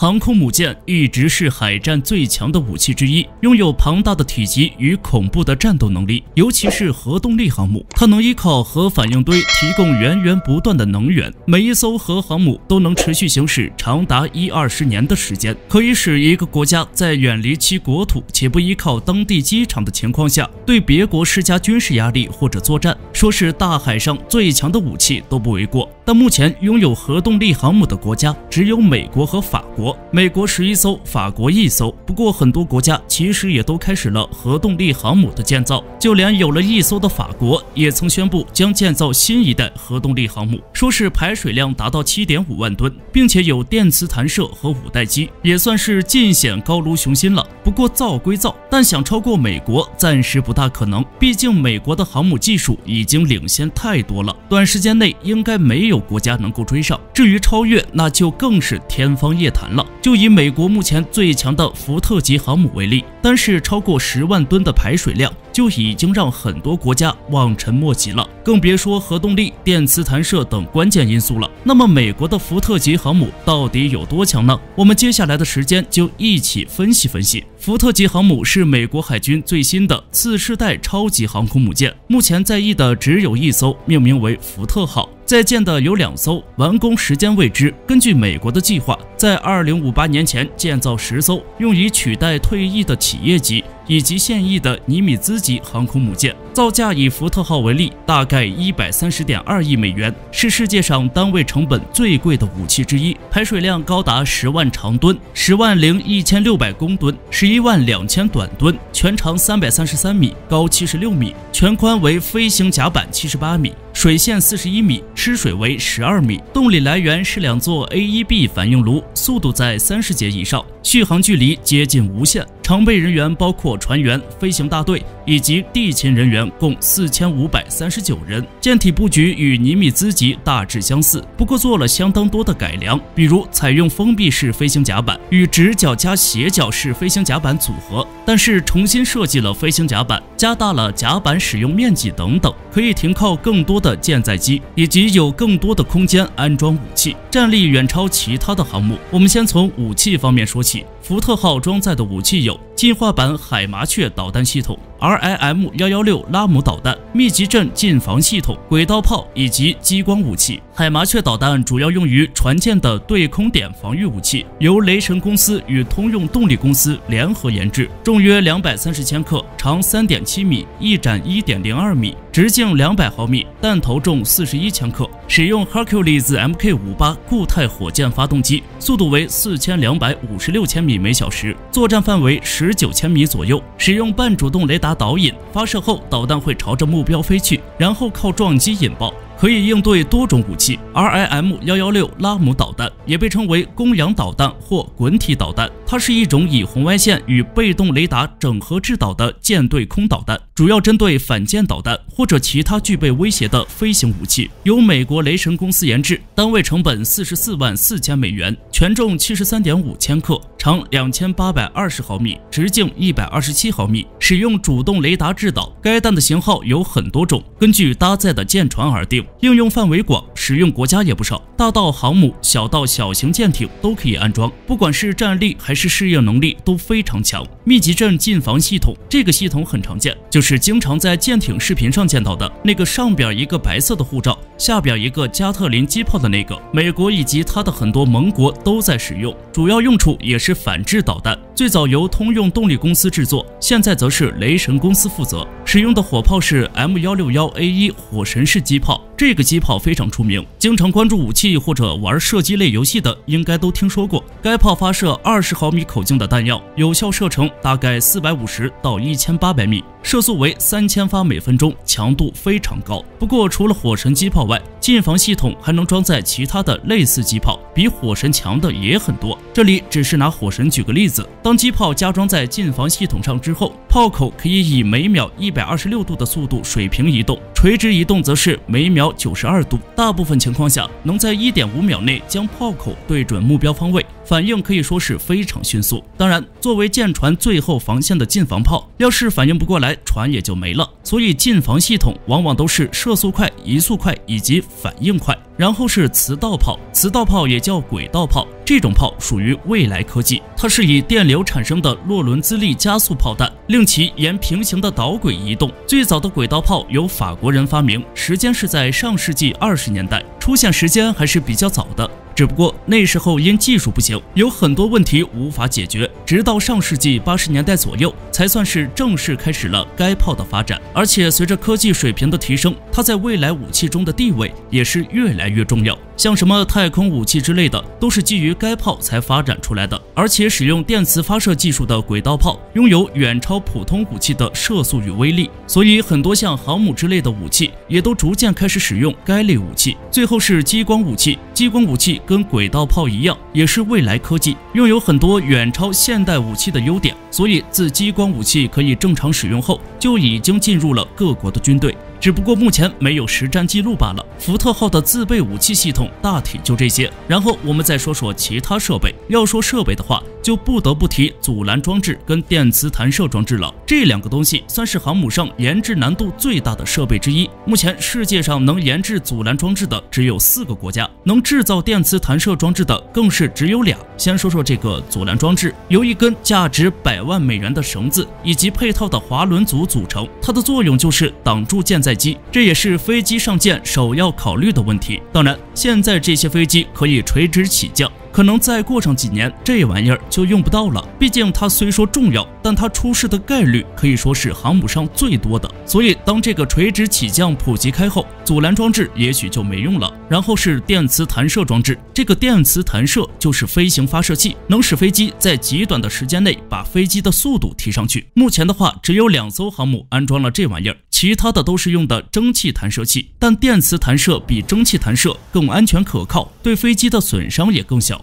航空母舰一直是海战最强的武器之一，拥有庞大的体积与恐怖的战斗能力。尤其是核动力航母，它能依靠核反应堆提供源源不断的能源。每一艘核航母都能持续行驶长达一二十年的时间，可以使一个国家在远离其国土且不依靠当地机场的情况下，对别国施加军事压力或者作战。说是大海上最强的武器都不为过。但目前拥有核动力航母的国家只有美国和法国，美国十一艘，法国一艘。不过很多国家其实也都开始了核动力航母的建造，就连有了一艘的法国也曾宣布将建造新一代核动力航母，说是排水量达到七点五万吨，并且有电磁弹射和五代机，也算是尽显高卢雄心了。不过造归造，但想超过美国暂时不大可能，毕竟美国的航母技术已经领先太多了，短时间内应该没有。国家能够追上，至于超越，那就更是天方夜谭了。就以美国目前最强的福特级航母为例，单是超过十万吨的排水量，就已经让很多国家望尘莫及了，更别说核动力、电磁弹射等关键因素了。那么，美国的福特级航母到底有多强呢？我们接下来的时间就一起分析分析。福特级航母是美国海军最新的次世代超级航空母舰，目前在役的只有一艘，命名为福特号。在建的有两艘，完工时间未知。根据美国的计划，在二零五八年前建造十艘，用以取代退役的企业级。以及现役的尼米兹级航空母舰造价以福特号为例，大概一百三十点二亿美元，是世界上单位成本最贵的武器之一。排水量高达十万长吨、十万零一千六百公吨、十一万两千短吨，全长三百三十三米，高七十六米，全宽为飞行甲板七十八米，水线四十一米，吃水为十二米。动力来源是两座 A 一 B 反应炉，速度在三十节以上，续航距离接近无限。常备人员包括船员、飞行大队以及地勤人员，共四千五百三十九人。舰体布局与尼米兹级大致相似，不过做了相当多的改良，比如采用封闭式飞行甲板与直角加斜角式飞行甲板组合，但是重新设计了飞行甲板，加大了甲板使用面积等等，可以停靠更多的舰载机，以及有更多的空间安装武器，战力远超其他的航母。我们先从武器方面说起。福特号装载的武器有进化版海麻雀导弹系统、RIM 幺幺六拉姆导弹、密集阵近防系统、轨道炮以及激光武器。海麻雀导弹主要用于船舰的对空点防御武器，由雷神公司与通用动力公司联合研制，重约两百三十千克，长三点七米，翼展一点零二米，直径两百毫米，弹头重四十一千克，使用 Hercules Mk 五八固态火箭发动机，速度为四千两百五十六千米每小时，作战范围十九千米左右，使用半主动雷达导引，发射后导弹会朝着目标飞去，然后靠撞击引爆。可以应对多种武器。RIM 幺幺六拉姆导弹也被称为供氧导弹或滚体导弹，它是一种以红外线与被动雷达整合制导的舰对空导弹，主要针对反舰导弹或者其他具备威胁的飞行武器。由美国雷神公司研制，单位成本四十四万四千美元，全重七十三点五千克，长两千八百二十毫米，直径一百二十七毫米，使用主动雷达制导。该弹的型号有很多种，根据搭载的舰船而定。应用范围广，使用国家也不少，大到航母，小到小型舰艇都可以安装。不管是战力还是适应能力都非常强。密集阵近防系统这个系统很常见，就是经常在舰艇视频上见到的那个上边一个白色的护罩，下边一个加特林机炮的那个。美国以及它的很多盟国都在使用，主要用处也是反制导弹。最早由通用动力公司制作，现在则是雷神公司负责。使用的火炮是 M 幺六幺 A 一火神式机炮。这个机炮非常出名，经常关注武器或者玩射击类游戏的应该都听说过。该炮发射二十毫米口径的弹药，有效射程大概四百五十到一千八百米。射速为三千发每分钟，强度非常高。不过，除了火神机炮外，近防系统还能装载其他的类似机炮，比火神强的也很多。这里只是拿火神举个例子，当机炮加装在近防系统上之后，炮口可以以每秒一百二十六度的速度水平移动，垂直移动则是每秒九十二度。大部分情况下，能在一点五秒内将炮口对准目标方位。反应可以说是非常迅速。当然，作为舰船最后防线的近防炮，要是反应不过来，船也就没了。所以，近防系统往往都是射速快、移速快以及反应快。然后是磁道炮，磁道炮也叫轨道炮。这种炮属于未来科技，它是以电流产生的洛伦兹力加速炮弹，令其沿平行的导轨移动。最早的轨道炮由法国人发明，时间是在上世纪二十年代，出现时间还是比较早的。只不过那时候因技术不行，有很多问题无法解决，直到上世纪八十年代左右，才算是正式开始了该炮的发展。而且随着科技水平的提升，它在未来武器中的地位也是越来越重要。像什么太空武器之类的，都是基于该炮才发展出来的。而且使用电磁发射技术的轨道炮，拥有远超普通武器的射速与威力，所以很多像航母之类的武器，也都逐渐开始使用该类武器。最后是激光武器，激光武器。跟轨道炮一样，也是未来科技，拥有很多远超现代武器的优点，所以自激光武器可以正常使用后，就已经进入了各国的军队。只不过目前没有实战记录罢了。福特号的自备武器系统大体就这些，然后我们再说说其他设备。要说设备的话，就不得不提阻拦装置跟电磁弹射装置了。这两个东西算是航母上研制难度最大的设备之一。目前世界上能研制阻拦装置的只有四个国家，能制造电磁弹射装置的更是只有俩。先说说这个阻拦装置，由一根价值百万美元的绳子以及配套的滑轮组组成，它的作用就是挡住舰载。机，这也是飞机上舰首要要考虑的问题。当然，现在这些飞机可以垂直起降。可能再过上几年，这玩意儿就用不到了。毕竟它虽说重要，但它出事的概率可以说是航母上最多的。所以，当这个垂直起降普及开后，阻拦装置也许就没用了。然后是电磁弹射装置，这个电磁弹射就是飞行发射器，能使飞机在极短的时间内把飞机的速度提上去。目前的话，只有两艘航母安装了这玩意儿，其他的都是用的蒸汽弹射器。但电磁弹射比蒸汽弹射更安全可靠，对飞机的损伤也更小。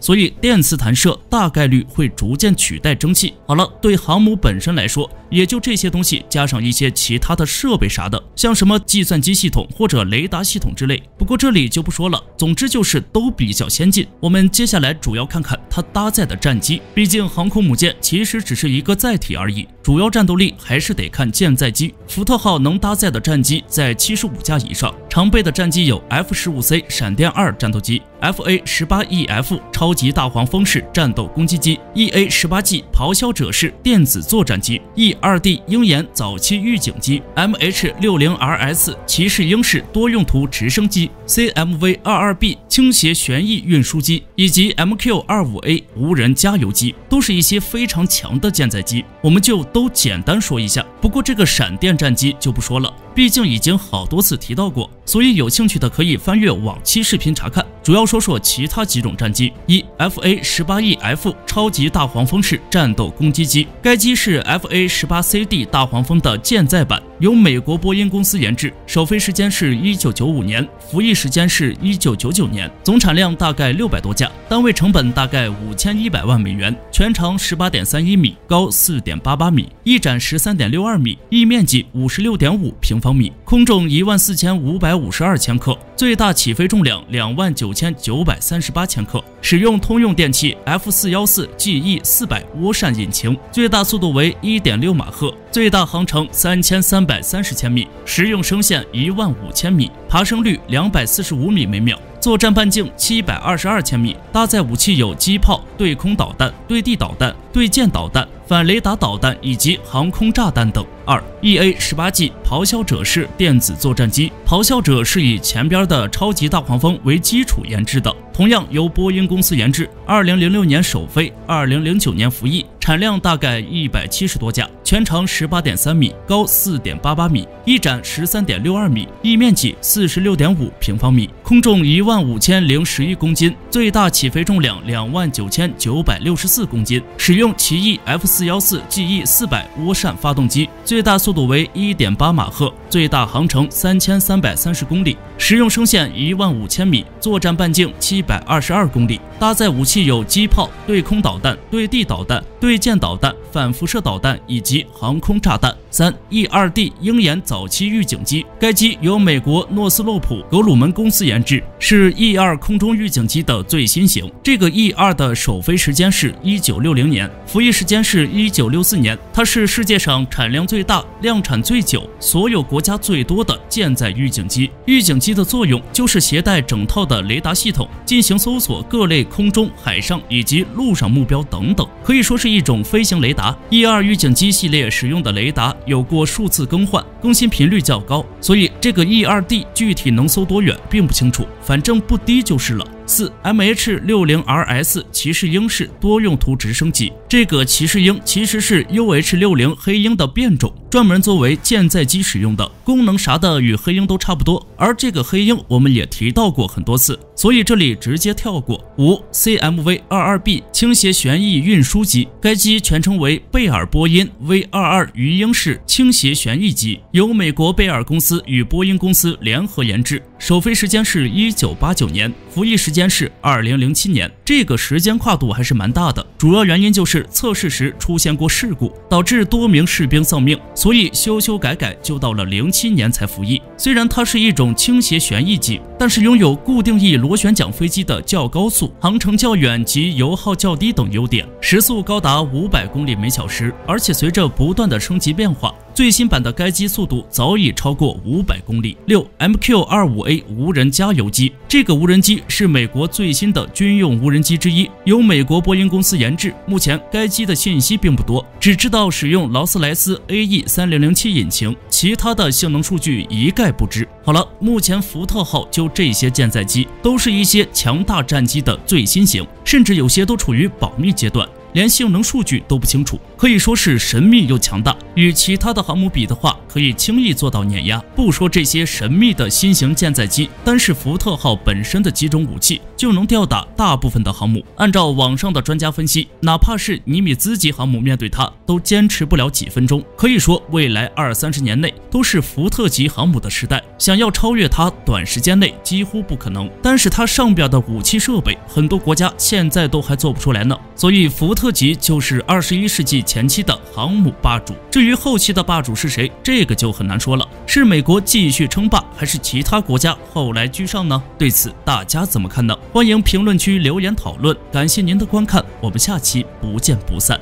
所以，电磁弹射大概率会逐渐取代蒸汽。好了，对航母本身来说，也就这些东西，加上一些其他的设备啥的，像什么计算机系统或者雷达系统之类。不过这里就不说了。总之就是都比较先进。我们接下来主要看看它搭载的战机，毕竟航空母舰其实只是一个载体而已，主要战斗力还是得看舰载机。福特号能搭载的战机在七十五架以上，常备的战机有 F 十五 C 闪电二战斗机。F/A 十八 E/F 超超级大黄蜂式战斗攻击机，E/A 十八 G 咆哮者式电子作战机，E-2D 鹰眼早期预警机，MH 六零 RS 骑士鹰式多用途直升机，CMV 二二 B 倾斜旋翼运输机，以及 MQ 二五 A 无人加油机，都是一些非常强的舰载机，我们就都简单说一下。不过这个闪电战机就不说了。毕竟已经好多次提到过，所以有兴趣的可以翻阅往期视频查看。主要说说其他几种战机：一 F/A 十八 E/F 超级大黄蜂式战斗攻击机，该机是 F/A 十八 C/D 大黄蜂的舰载版，由美国波音公司研制，首飞时间是一九九五年，服役时间是一九九九年，总产量大概六百多架，单位成本大概五千一百万美元，全长十八点三一米，高四点八八米，翼展十三点六二米，翼面积五十六点五平。方米，空重一万四千五百五十二千克，最大起飞重量两万九千九百三十八千克，使用通用电气 F 四幺四 GE 四百涡扇引擎，最大速度为一点六马赫，最大航程三千三百百三十千米，实用升限一万五千米，爬升率两百四十五米每秒。作战半径七百二十二千米，搭载武器有机炮、对空导弹、对地导弹、对舰导弹、反雷达导弹以及航空炸弹等。二 E A 十八 G 咆哮者式电子作战机，咆哮者是以前边的超级大黄蜂为基础研制的，同样由波音公司研制。二零零六年首飞，二零零九年服役，产量大概一百七十多架，全长十八点三米，高四点八八米，翼展十三点六二米，翼面积四十六点五平方米，空重一万。五千零十一公斤，最大起飞重量两万九千九百六十四公斤，使用奇翼 F 四幺四 GE 四百涡扇发动机，最大速度为一点八马赫，最大航程三千三百三十公里，实用升限一万五千米，作战半径七百二十二公里。搭载武器有机炮、对空导弹、对地导弹、对舰导弹、反辐射导弹以及航空炸弹。三 E 二 D 鹰眼早期预警机，该机由美国诺斯洛普格鲁门公司研制，是 E 二空中预警机的最新型。这个 E 二的首飞时间是一九六零年，服役时间是一九六四年。它是世界上产量最大、量产最久、所有国家最多的舰载预警机。预警机的作用就是携带整套的雷达系统，进进行搜索各类空中、海上以及陆上目标等等，可以说是一种飞行雷达。E 二预警机系列使用的雷达。有过数次更换，更新频率较高，所以这个 E 二 D 具体能搜多远并不清楚，反正不低就是了。四 MH 六零 RS 骑士鹰是多用途直升机，这个骑士鹰其实是 UH 六零黑鹰的变种，专门作为舰载机使用的，功能啥的与黑鹰都差不多。而这个黑鹰我们也提到过很多次，所以这里直接跳过。五 CMV 二二 B 倾斜旋翼运输机，该机全称为贝尔波音 V 二二鱼鹰式倾斜旋翼机，由美国贝尔公司与波音公司联合研制，首飞时间是一九八九年，服役时间。先是二零零七年，这个时间跨度还是蛮大的。主要原因就是测试时出现过事故，导致多名士兵丧命，所以修修改改就到了零七年才服役。虽然它是一种倾斜旋翼机，但是拥有固定翼螺旋桨飞机的较高速、航程较远及油耗较低等优点，时速高达五百公里每小时，而且随着不断的升级变化。最新版的该机速度早已超过五百公里。六 MQ 二五 A 无人加油机，这个无人机是美国最新的军用无人机之一，由美国波音公司研制。目前该机的信息并不多，只知道使用劳斯莱斯 AE 三零零七引擎，其他的性能数据一概不知。好了，目前福特号就这些舰载机，都是一些强大战机的最新型，甚至有些都处于保密阶段。连性能数据都不清楚，可以说是神秘又强大。与其他的航母比的话，可以轻易做到碾压。不说这些神秘的新型舰载机，单是福特号本身的几种武器就能吊打大部分的航母。按照网上的专家分析，哪怕是尼米兹级航母面对它，都坚持不了几分钟。可以说，未来二三十年内都是福特级航母的时代。想要超越它，短时间内几乎不可能。但是它上边的武器设备，很多国家现在都还做不出来呢。所以福特。特级就是二十一世纪前期的航母霸主，至于后期的霸主是谁，这个就很难说了。是美国继续称霸，还是其他国家后来居上呢？对此大家怎么看呢？欢迎评论区留言讨论。感谢您的观看，我们下期不见不散。